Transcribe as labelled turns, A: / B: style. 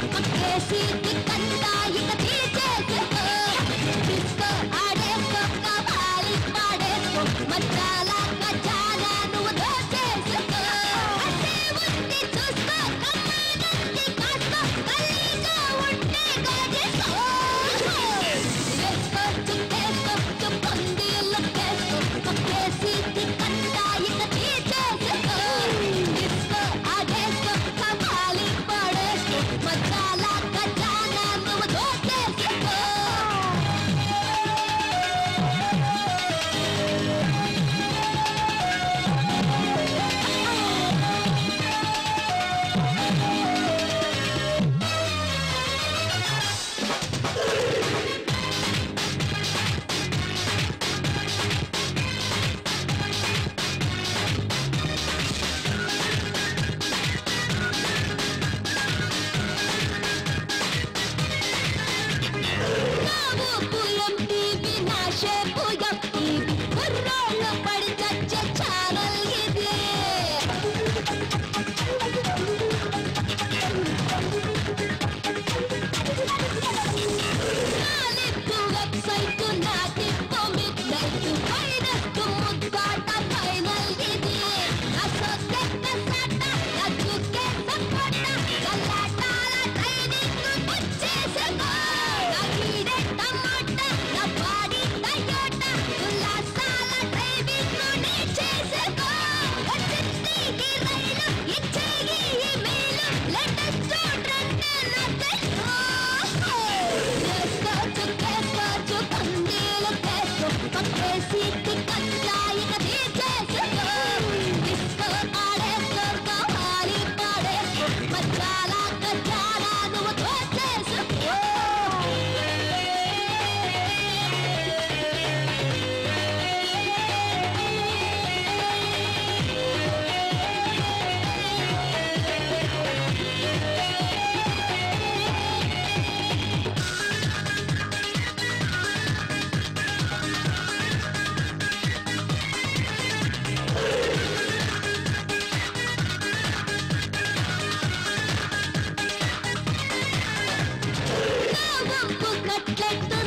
A: తిక్కు కేసి ఇక తీరు. Let, let, let.